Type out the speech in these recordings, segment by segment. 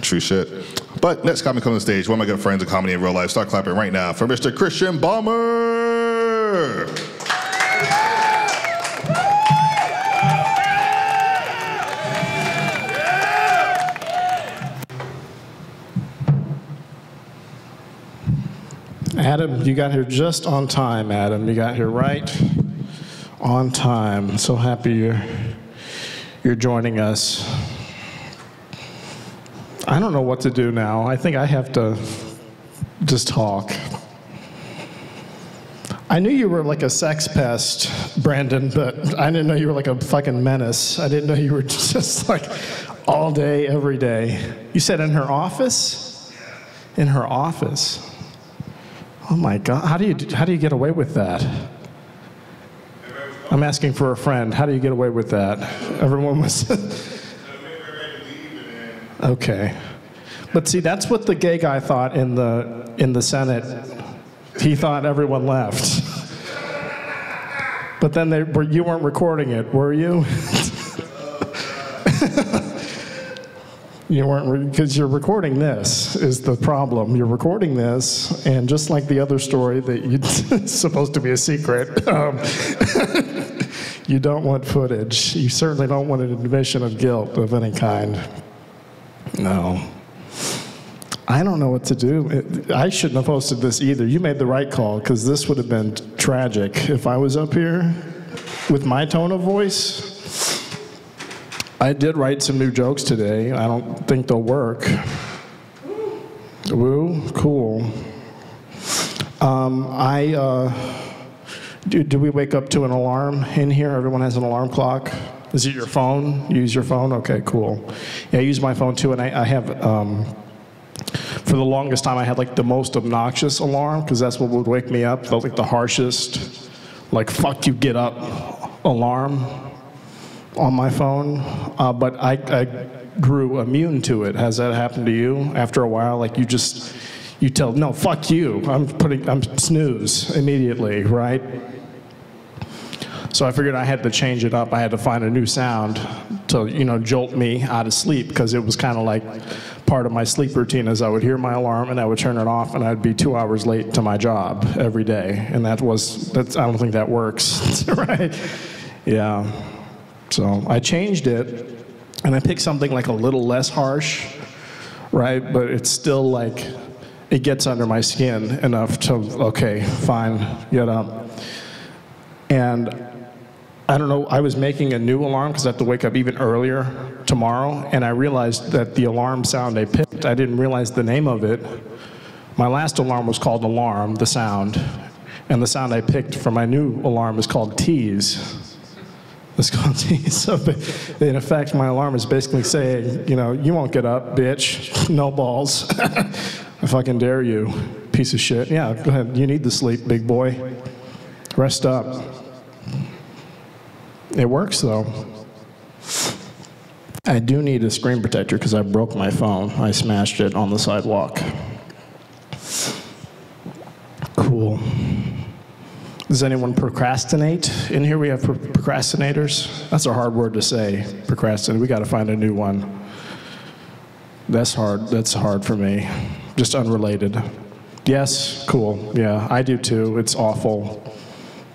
True shit. But next comic come on the stage. One of my good friends in comedy in real life. Start clapping right now for Mr. Christian Balmer. Adam, you got here just on time, Adam. You got here right on time. So happy you're, you're joining us. I don't know what to do now. I think I have to just talk. I knew you were like a sex pest, Brandon, but I didn't know you were like a fucking menace. I didn't know you were just like all day, every day. You said in her office? In her office. Oh my God! How do you how do you get away with that? I'm asking for a friend. How do you get away with that? Everyone was. okay, but see, that's what the gay guy thought in the in the Senate. He thought everyone left. But then they were, you weren't recording it, were you? You weren't, because you're recording this is the problem. You're recording this, and just like the other story that you, it's supposed to be a secret, um, you don't want footage. You certainly don't want an admission of guilt of any kind. No. I don't know what to do. I shouldn't have posted this either. You made the right call, because this would have been tragic if I was up here with my tone of voice. I did write some new jokes today. I don't think they'll work. Woo, cool. Um, I, uh, do, do we wake up to an alarm in here? Everyone has an alarm clock? Is it your phone? Use your phone? Okay, cool. Yeah, I use my phone too, and I, I have, um, for the longest time, I had like the most obnoxious alarm, because that's what would wake me up, the, like the harshest, like, fuck you, get up alarm on my phone, uh, but I, I grew immune to it. Has that happened to you? After a while, like you just, you tell, no, fuck you. I'm putting, I'm snooze immediately, right? So I figured I had to change it up. I had to find a new sound to, you know, jolt me out of sleep because it was kind of like part of my sleep routine is I would hear my alarm and I would turn it off and I'd be two hours late to my job every day. And that was, that's, I don't think that works, right? Yeah. So I changed it, and I picked something like a little less harsh, right? But it's still like, it gets under my skin enough to, okay, fine, get up. And I don't know, I was making a new alarm because I have to wake up even earlier tomorrow, and I realized that the alarm sound I picked, I didn't realize the name of it. My last alarm was called Alarm, the sound, and the sound I picked for my new alarm is called Tease. It's called tease. So in effect, my alarm is basically saying, you know, you won't get up, bitch. No balls. I fucking dare you, piece of shit. Yeah, go ahead. You need the sleep, big boy. Rest up. It works though. I do need a screen protector because I broke my phone. I smashed it on the sidewalk. Cool. Does anyone procrastinate? In here we have pro- procrastinators. That's a hard word to say, procrastinate. We got to find a new one. That's hard. That's hard for me. Just unrelated. Yes, cool. Yeah, I do too. It's awful.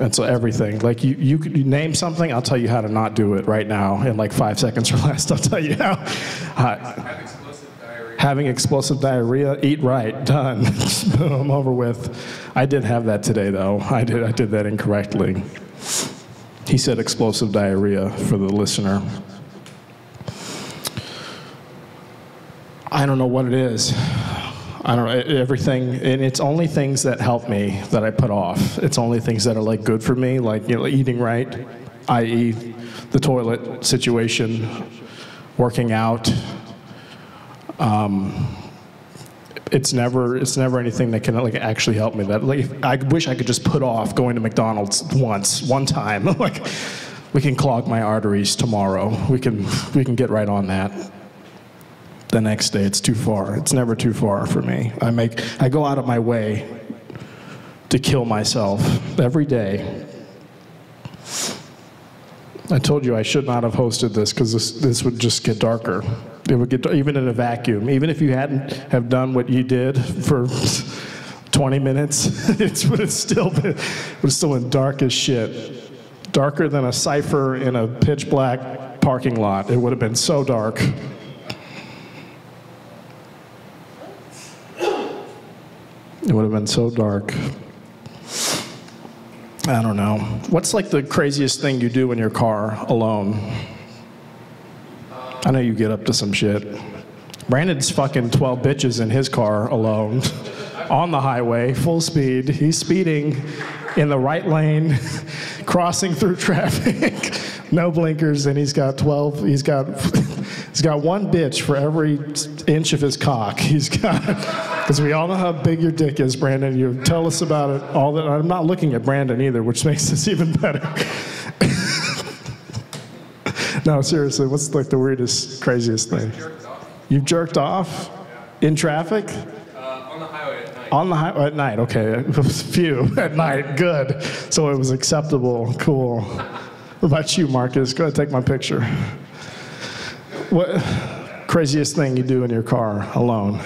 And so everything, like you, you you name something, I'll tell you how to not do it right now in like five seconds or less. I'll tell you how. Uh, having explosive diarrhea, eat right, done. I'm over with. I did have that today though. I did, I did that incorrectly. He said explosive diarrhea for the listener. I don't know what it is. I don't know, everything, and it's only things that help me that I put off. It's only things that are like good for me, like you know, eating right, i.e., the toilet situation, working out. Um, it's never, it's never anything that can like actually help me. That like, I wish I could just put off going to McDonald's once, one time. like, we can clog my arteries tomorrow. We can, we can get right on that the next day. It's too far. It's never too far for me. I make I go out of my way to kill myself every day. I told you I should not have hosted this because this, this would just get darker. It would get even in a vacuum. Even if you hadn't have done what you did for 20 minutes, it would have still been, would still been dark as shit. Darker than a cipher in a pitch black parking lot. It would have been so dark. It would have been so dark. I don't know. What's like the craziest thing you do in your car alone? I know you get up to some shit. Brandon's fucking 12 bitches in his car alone on the highway, full speed. He's speeding in the right lane, crossing through traffic, no blinkers, and he's got 12. He's got he's got one bitch for every inch of his cock. He's got because we all know how big your dick is, Brandon. You tell us about it. All that I'm not looking at Brandon either, which makes this even better. no, seriously, what's like the weirdest, craziest thing? You've jerked off in traffic? Uh, on the highway at night. On the highway at night, okay. Phew, at night, good. So it was acceptable, cool. What about you, Marcus? Go ahead, take my picture. What craziest thing you do in your car alone?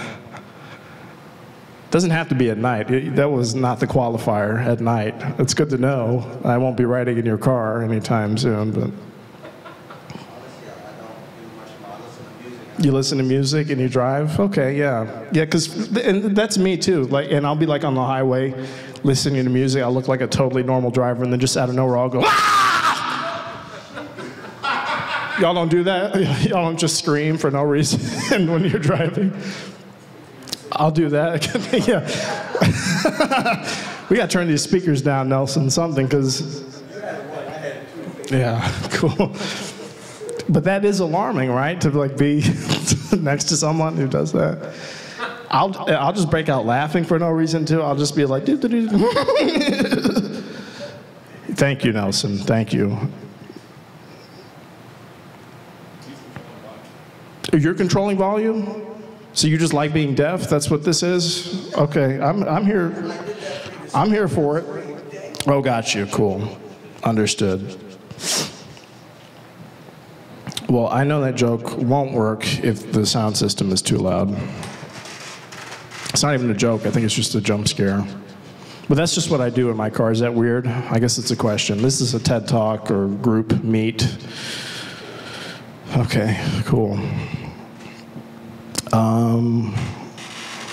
Doesn't have to be at night. It- that was not the qualifier at night. It's good to know. I won't be riding in your car anytime soon, but. You listen to music and you drive? Okay, yeah. Yeah, because and that's me too. Like, and I'll be like on the highway listening to music. I'll look like a totally normal driver, and then just out of nowhere, I'll go, "Ah!" Y'all don't do that? Y'all don't just scream for no reason when you're driving? I'll do that. yeah. we got to turn these speakers down, Nelson, something, because. Yeah, cool. But that is alarming, right? To like be next to someone who does that. I'll I'll just break out laughing for no reason too. I'll just be like, "Doo, doo, doo, doo." thank you, Nelson. Thank you. You're controlling volume, so you just like being deaf. That's what this is. Okay, I'm I'm here. I'm here for it. Oh, got you. Cool. Understood. Well, I know that joke won't work if the sound system is too loud. It's not even a joke. I think it's just a jump scare. But that's just what I do in my car. Is that weird? I guess it's a question. This is a TED Talk or group meet. Okay, cool. Um,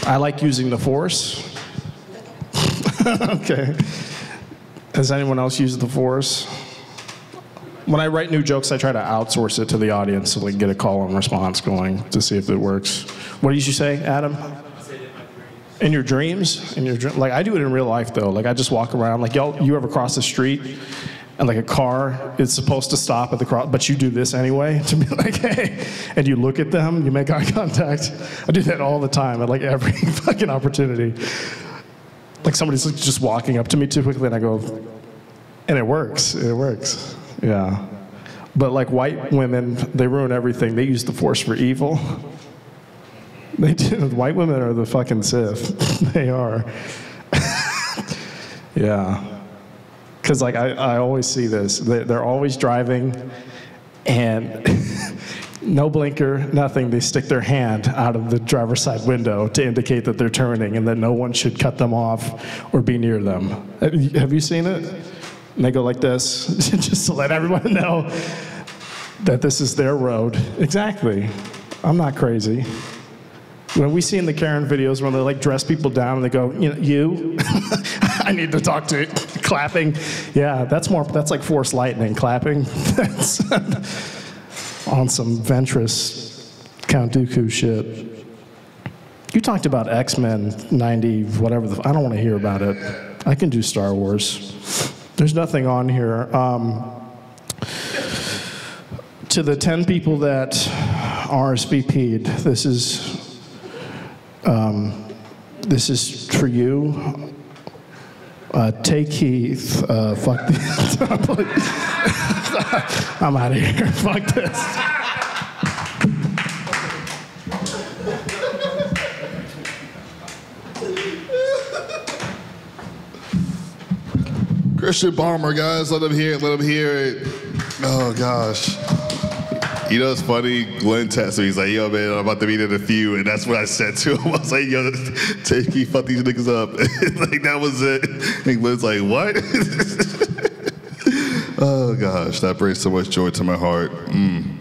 I like using the Force. okay. Has anyone else used the Force? When I write new jokes, I try to outsource it to the audience so they can get a call and response going to see if it works. What did you say, Adam? In your dreams? In your dream? Like I do it in real life though. Like I just walk around. Like y'all, you ever cross the street and like a car is supposed to stop at the cross, but you do this anyway to be like, hey, and you look at them, you make eye contact. I do that all the time at like every fucking opportunity. Like somebody's just walking up to me too quickly, and I go, and it works. It works. Yeah. But like white women, they ruin everything. They use the force for evil. They do. White women are the fucking Sith. they are. yeah. Because like I, I always see this. They, they're always driving, and no blinker, nothing. They stick their hand out of the driver's side window to indicate that they're turning, and that no one should cut them off or be near them. Have you- Have you seen it? And they go like this, just to let everyone know that this is their road. Exactly. I'm not crazy. When we see in the Karen videos when they like dress people down and they go, you know, you, I need to talk to you. Clapping. Yeah, that's more, that's like force lightning, clapping. On some Ventress Count Dooku shit. You talked about X-Men 90, whatever, the, I don't want to hear about it. I can do Star Wars. There's nothing on here. Um, to the 10 people that RSVP'd, this is um, this is for you. Uh, take Heath. Uh, fuck this. I'm out of here. Fuck this. Christian Balmer, guys, let him hear it. Let him hear it. Oh gosh. You know, it's funny. Glenn texted me. He's like, "Yo, man, I'm about to meet in a few," and that's what I said to him. I was like, "Yo, take keep fuck these niggas up." like that was it. And Glenn's like, "What?" oh gosh, that brings so much joy to my heart. Mm.